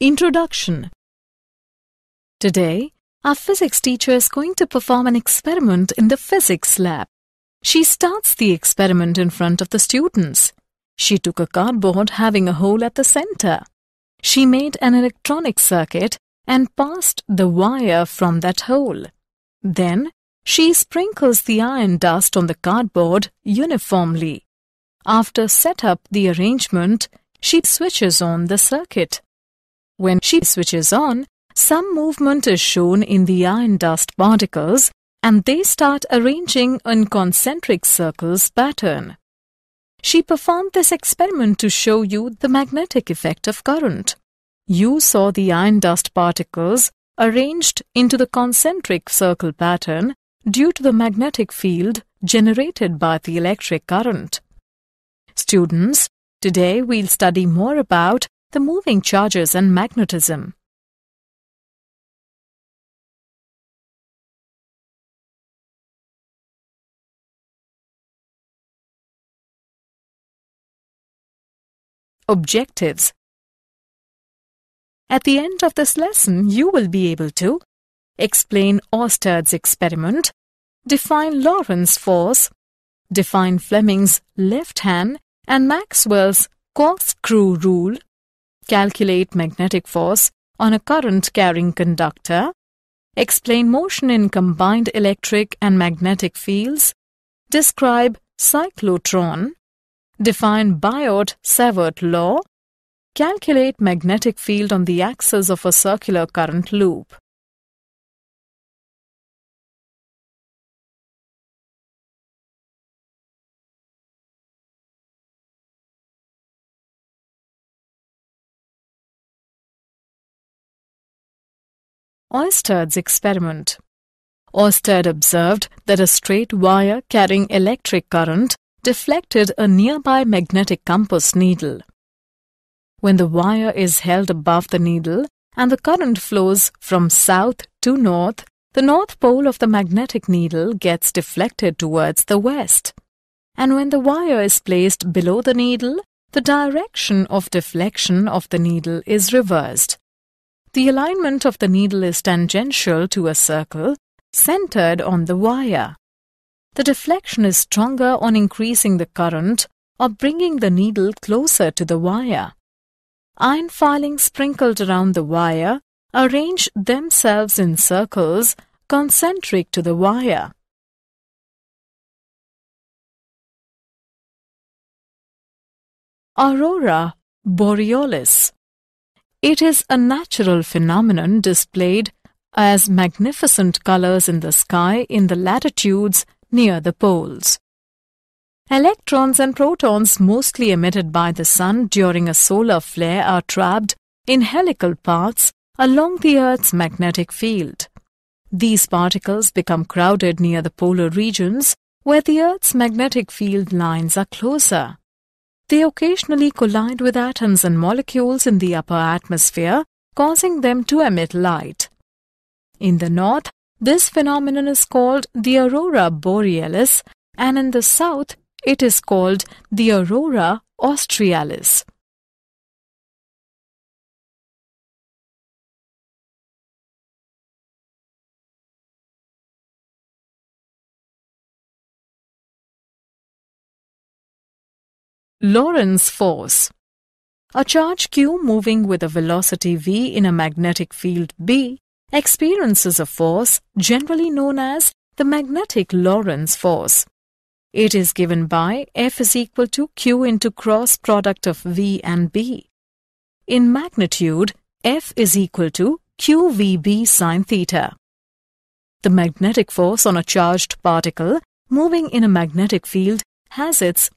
Introduction Today, our physics teacher is going to perform an experiment in the physics lab. She starts the experiment in front of the students. She took a cardboard having a hole at the center. She made an electronic circuit and passed the wire from that hole. Then, she sprinkles the iron dust on the cardboard uniformly. After set up the arrangement, she switches on the circuit. When she switches on, some movement is shown in the iron dust particles and they start arranging in concentric circles pattern. She performed this experiment to show you the magnetic effect of current. You saw the iron dust particles arranged into the concentric circle pattern due to the magnetic field generated by the electric current. Students, today we'll study more about the moving charges and magnetism. Objectives At the end of this lesson, you will be able to explain Oersted's experiment, define Lorentz force, define Fleming's left hand and Maxwell's corkscrew rule, calculate magnetic force on a current-carrying conductor, explain motion in combined electric and magnetic fields, describe cyclotron, define Biot-Savart law, calculate magnetic field on the axis of a circular current loop. Oersted's experiment. Oersted observed that a straight wire carrying electric current deflected a nearby magnetic compass needle. When the wire is held above the needle and the current flows from south to north, the north pole of the magnetic needle gets deflected towards the west. And when the wire is placed below the needle, the direction of deflection of the needle is reversed. The alignment of the needle is tangential to a circle centered on the wire. The deflection is stronger on increasing the current or bringing the needle closer to the wire. Iron filings sprinkled around the wire arrange themselves in circles concentric to the wire. Aurora borealis it is a natural phenomenon displayed as magnificent colors in the sky in the latitudes near the poles. Electrons and protons mostly emitted by the sun during a solar flare are trapped in helical paths along the Earth's magnetic field. These particles become crowded near the polar regions where the Earth's magnetic field lines are closer. They occasionally collide with atoms and molecules in the upper atmosphere, causing them to emit light. In the north, this phenomenon is called the aurora borealis, and in the south, it is called the aurora australis. Lorentz force. A charge q moving with a velocity v in a magnetic field B experiences a force generally known as the magnetic Lorentz force. It is given by F is equal to Q into cross product of V and B. In magnitude, F is equal to QVB sine theta. The magnetic force on a charged particle moving in a magnetic field has its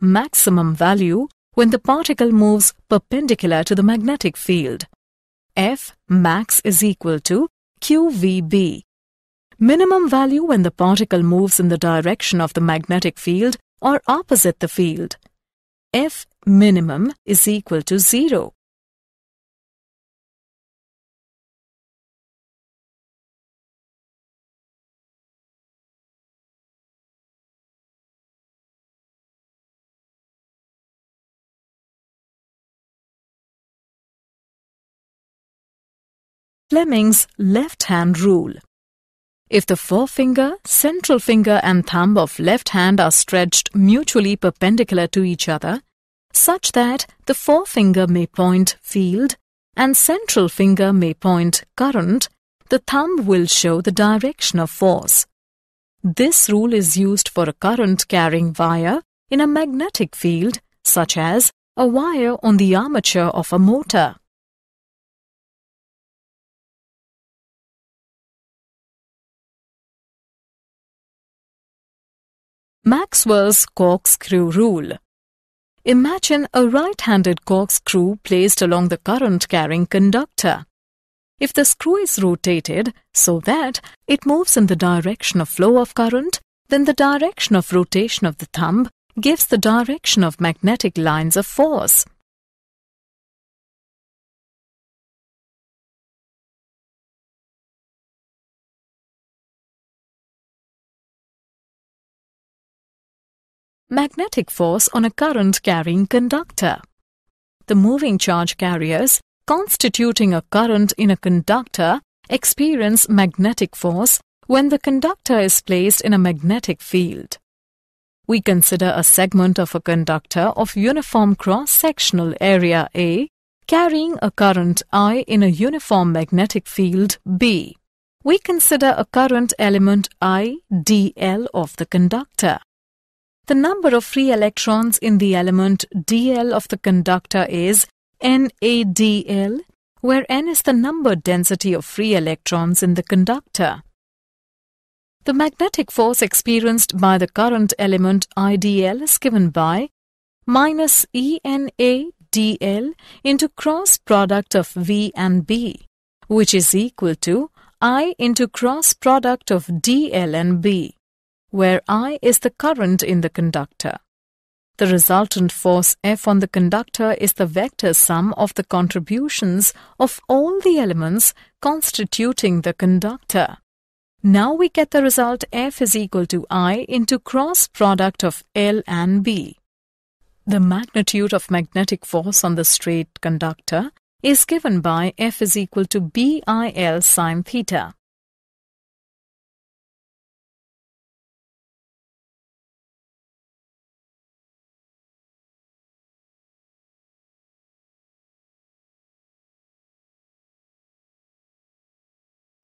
maximum value when the particle moves perpendicular to the magnetic field. F max is equal to QVB. Minimum value when the particle moves in the direction of the magnetic field or opposite the field. F minimum is equal to 0. Fleming's left-hand rule. If the forefinger, central finger and thumb of left hand are stretched mutually perpendicular to each other, such that the forefinger may point field and central finger may point current, the thumb will show the direction of force. This rule is used for a current-carrying wire in a magnetic field, such as a wire on the armature of a motor. Maxwell's corkscrew rule. Imagine a right-handed corkscrew placed along the current-carrying conductor. If the screw is rotated so that it moves in the direction of flow of current, then the direction of rotation of the thumb gives the direction of magnetic lines of force. Magnetic force on a current-carrying conductor. The moving charge carriers constituting a current in a conductor experience magnetic force when the conductor is placed in a magnetic field. We consider a segment of a conductor of uniform cross-sectional area A carrying a current I in a uniform magnetic field B. We consider a current element I dl of the conductor. The number of free electrons in the element dl of the conductor is NaDl, where N is the number density of free electrons in the conductor. The magnetic force experienced by the current element IdL is given by minus ENADL into cross product of V and B, which is equal to I into cross product of DL and B where I is the current in the conductor. The resultant force F on the conductor is the vector sum of the contributions of all the elements constituting the conductor. Now we get the result F is equal to I into cross product of L and B. The magnitude of magnetic force on the straight conductor is given by F is equal to BIL sine theta.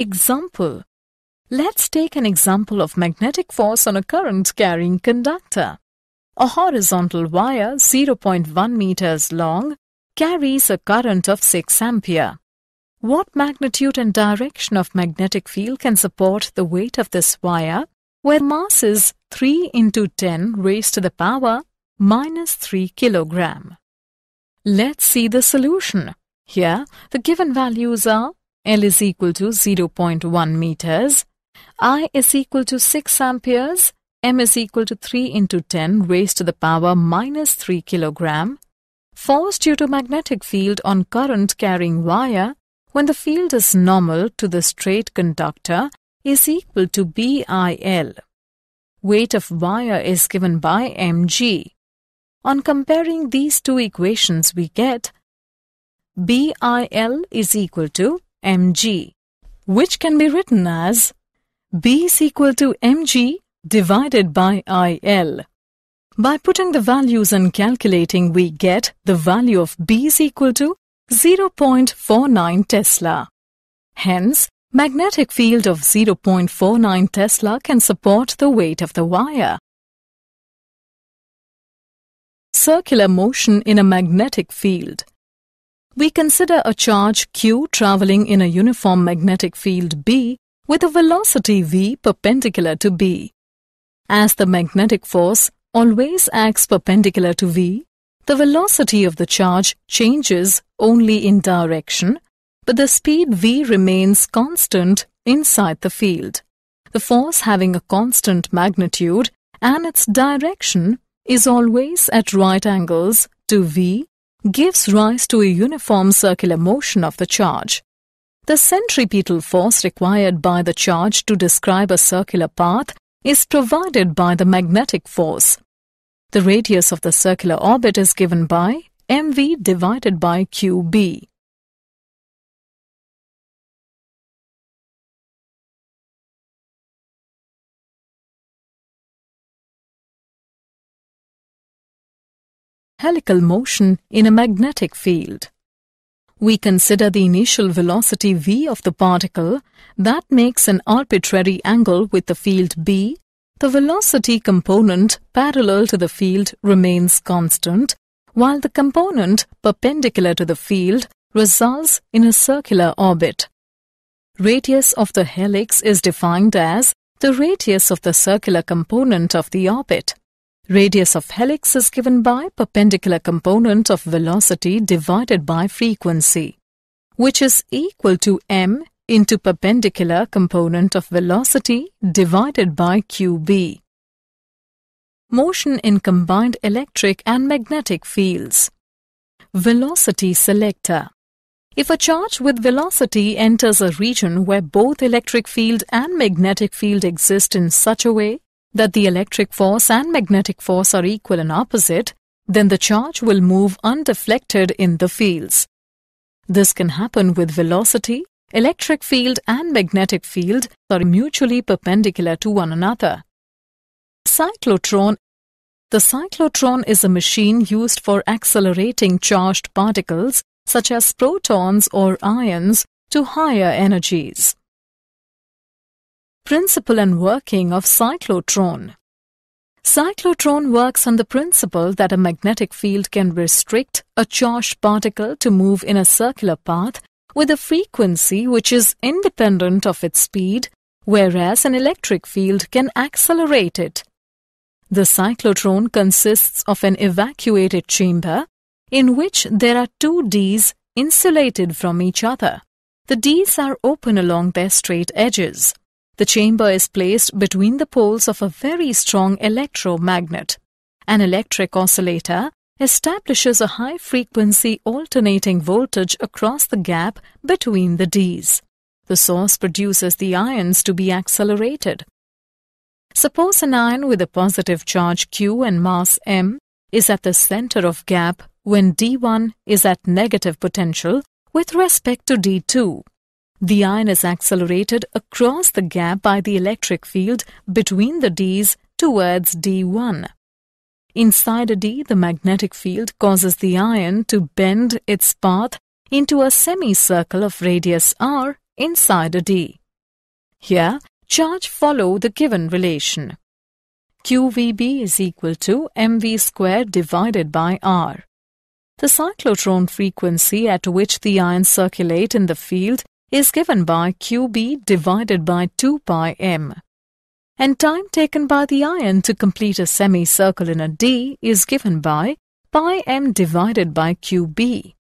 Example Let's take an example of magnetic force on a current-carrying conductor. A horizontal wire 0.1 meters long carries a current of 6 ampere. What magnitude and direction of magnetic field can support the weight of this wire where mass is 3 into 10 raised to the power minus 3 kilogram? Let's see the solution. Here, the given values are L is equal to 0.1 meters, I is equal to 6 amperes, M is equal to 3 into 10 raised to the power minus 3 kilogram. Force due to magnetic field on current carrying wire when the field is normal to the straight conductor is equal to BIL. Weight of wire is given by mg. On comparing these two equations we get BIL is equal to mg, which can be written as B is equal to mg divided by IL. By putting the values and calculating, we get the value of B is equal to 0.49 Tesla. Hence, magnetic field of 0.49 Tesla can support the weight of the wire. Circular motion in a magnetic field. We consider a charge q traveling in a uniform magnetic field B with a velocity v perpendicular to B. As the magnetic force always acts perpendicular to v, the velocity of the charge changes only in direction, but the speed v remains constant inside the field. The force having a constant magnitude and its direction is always at right angles to v gives rise to a uniform circular motion of the charge. The centripetal force required by the charge to describe a circular path is provided by the magnetic force. The radius of the circular orbit is given by mv divided by qb. Helical motion in a magnetic field. We consider the initial velocity v of the particle that makes an arbitrary angle with the field b. The velocity component parallel to the field remains constant, while the component perpendicular to the field results in a circular orbit. Radius of the helix is defined as the radius of the circular component of the orbit. Radius of helix is given by perpendicular component of velocity divided by frequency, which is equal to m into perpendicular component of velocity divided by qb. Motion in combined electric and magnetic fields. Velocity selector. If a charge with velocity enters a region where both electric field and magnetic field exist in such a way that the electric force and magnetic force are equal and opposite, then the charge will move undeflected in the fields. This can happen with velocity, electric field and magnetic field are mutually perpendicular to one another. Cyclotron The cyclotron is a machine used for accelerating charged particles such as protons or ions to higher energies. Principle and working of cyclotron. Cyclotron works on the principle that a magnetic field can restrict a charged particle to move in a circular path with a frequency which is independent of its speed, whereas an electric field can accelerate it. The cyclotron consists of an evacuated chamber in which there are two Ds insulated from each other. The Ds are open along their straight edges. The chamber is placed between the poles of a very strong electromagnet. An electric oscillator establishes a high-frequency alternating voltage across the gap between the Ds. The source produces the ions to be accelerated. Suppose an ion with a positive charge Q and mass m is at the center of gap when D1 is at negative potential with respect to D2. The ion is accelerated across the gap by the electric field between the Ds towards D1. Inside a D, the magnetic field causes the ion to bend its path into a semicircle of radius r inside a D. Here, charge follow the given relation. QVB is equal to mv squared divided by r. The cyclotron frequency at which the ions circulate in the field is given by QB divided by 2 pi m. And time taken by the ion to complete a semicircle in a D is given by pi m divided by QB.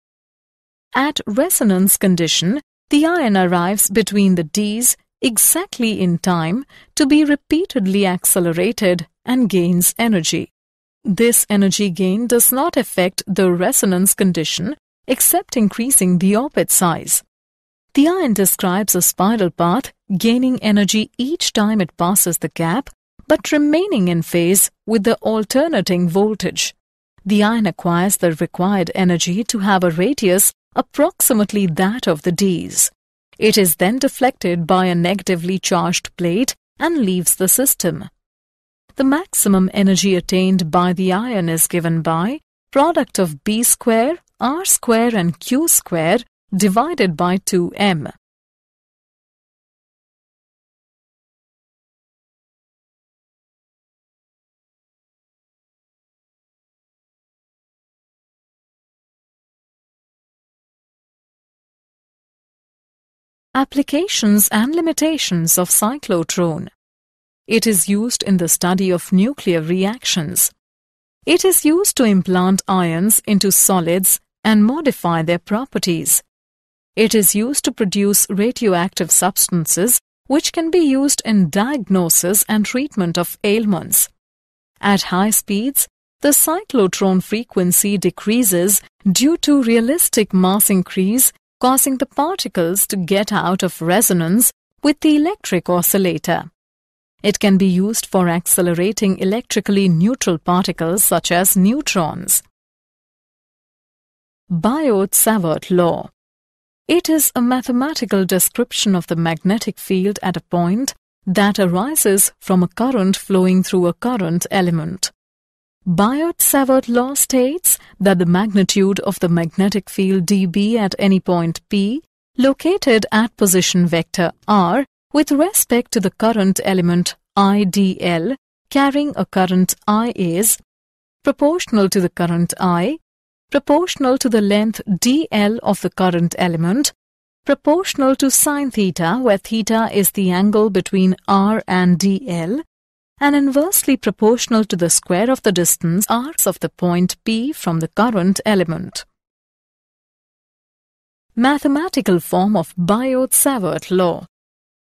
At resonance condition, the ion arrives between the Ds exactly in time to be repeatedly accelerated and gains energy. This energy gain does not affect the resonance condition except increasing the orbit size. The ion describes a spiral path, gaining energy each time it passes the gap, but remaining in phase with the alternating voltage. The ion acquires the required energy to have a radius approximately that of the Ds. It is then deflected by a negatively charged plate and leaves the system. The maximum energy attained by the ion is given by product of B square, R square and Q square divided by 2m. Applications and limitations of cyclotron. It is used in the study of nuclear reactions. It is used to implant ions into solids and modify their properties. It is used to produce radioactive substances which can be used in diagnosis and treatment of ailments. At high speeds, the cyclotron frequency decreases due to realistic mass increase causing the particles to get out of resonance with the electric oscillator. It can be used for accelerating electrically neutral particles such as neutrons. Biot-Savart law it is a mathematical description of the magnetic field at a point that arises from a current flowing through a current element. Biot-Savart law states that the magnitude of the magnetic field dB at any point P located at position vector r with respect to the current element IDL carrying a current I is proportional to the current I, proportional to the length dl of the current element, proportional to sine theta where theta is the angle between r and dl, and inversely proportional to the square of the distance r of the point P from the current element. Mathematical form of Biot-Savart law.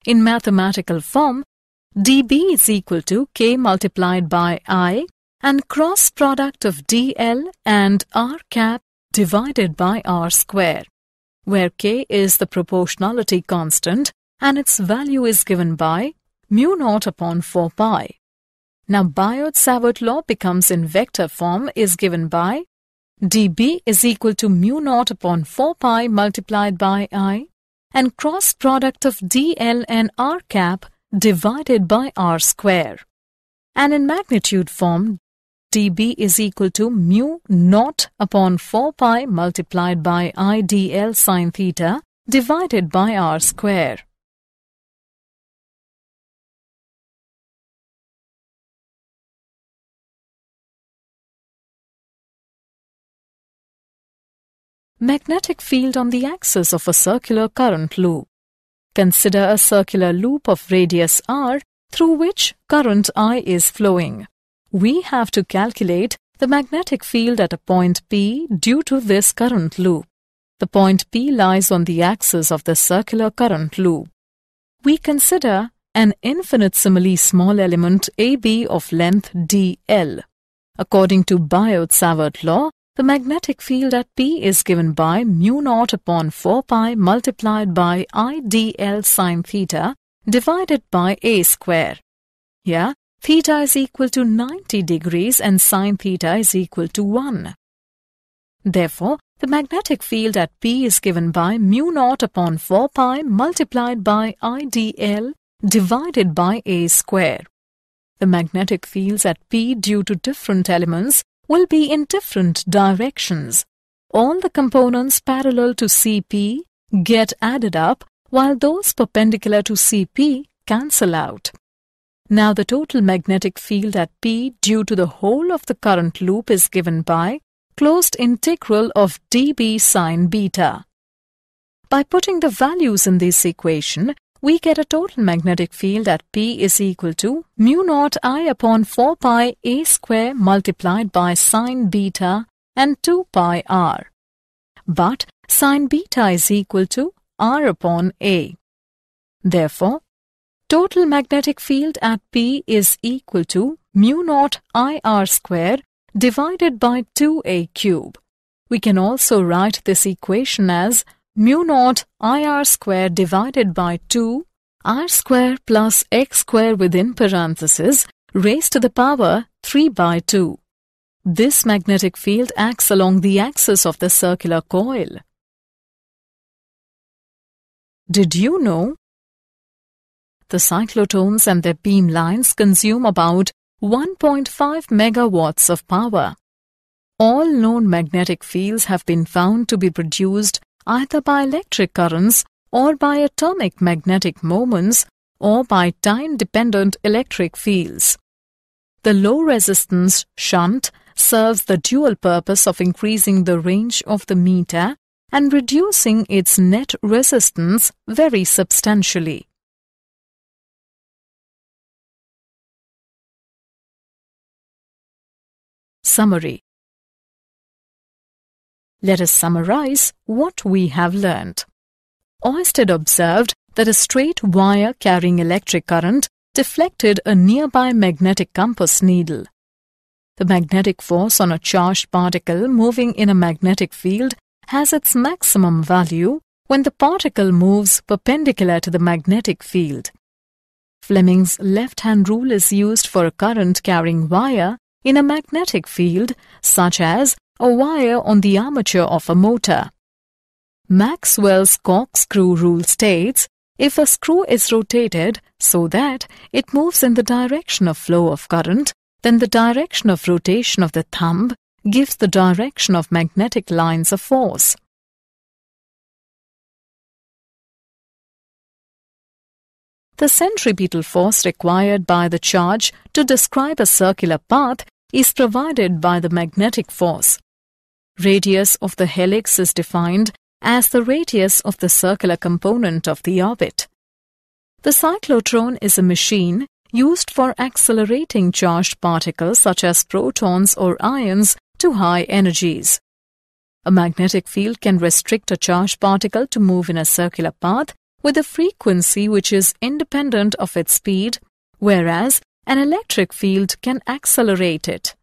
In mathematical form, dB is equal to K multiplied by I and cross product of dl and r cap divided by r square, where K is the proportionality constant and its value is given by mu naught upon 4 pi. Now Biot-Savart law becomes in vector form is given by dB is equal to mu naught upon 4 pi multiplied by I and cross product of dl and r cap divided by r square. And in magnitude form, dB is equal to mu naught upon 4 pi multiplied by I dl sine theta divided by r square. Magnetic field on the axis of a circular current loop. Consider a circular loop of radius r through which current I is flowing. We have to calculate the magnetic field at a point P due to this current loop. The point P lies on the axis of the circular current loop. We consider an infinitesimally small element AB of length dl. According to Biot-Savart law, the magnetic field at P is given by mu naught upon 4 pi multiplied by I dl sine theta divided by a square. Here, theta is equal to 90 degrees and sine theta is equal to 1. Therefore, the magnetic field at P is given by mu naught upon 4 pi multiplied by I dl divided by a square. The magnetic fields at P due to different elements will be in different directions. All the components parallel to CP get added up while those perpendicular to CP cancel out. Now the total magnetic field at P due to the whole of the current loop is given by closed integral of dB sine beta. By putting the values in this equation, we get a total magnetic field at P is equal to mu naught I upon 4 pi a square multiplied by sine beta and 2 pi r. But sine beta is equal to r upon a. Therefore, total magnetic field at P is equal to mu naught I r square divided by 2a cube. We can also write this equation as mu naught ir square divided by 2 r square plus x square within parentheses raised to the power 3 by 2. This magnetic field acts along the axis of the circular coil. Did you know? The cyclotrons and their beam lines consume about 1.5 megawatts of power. All known magnetic fields have been found to be produced either by electric currents or by atomic magnetic moments or by time-dependent electric fields. The low-resistance shunt serves the dual purpose of increasing the range of the meter and reducing its net resistance very substantially. Summary let us summarize what we have learned. Oersted observed that a straight wire carrying electric current deflected a nearby magnetic compass needle. The magnetic force on a charged particle moving in a magnetic field has its maximum value when the particle moves perpendicular to the magnetic field. Fleming's left-hand rule is used for a current-carrying wire in a magnetic field such as a wire on the armature of a motor. Maxwell's corkscrew rule states if a screw is rotated so that it moves in the direction of flow of current, then the direction of rotation of the thumb gives the direction of magnetic lines of force. The centripetal force required by the charge to describe a circular path is provided by the magnetic force. Radius of the helix is defined as the radius of the circular component of the orbit. The cyclotron is a machine used for accelerating charged particles such as protons or ions to high energies. A magnetic field can restrict a charged particle to move in a circular path with a frequency which is independent of its speed, whereas an electric field can accelerate it.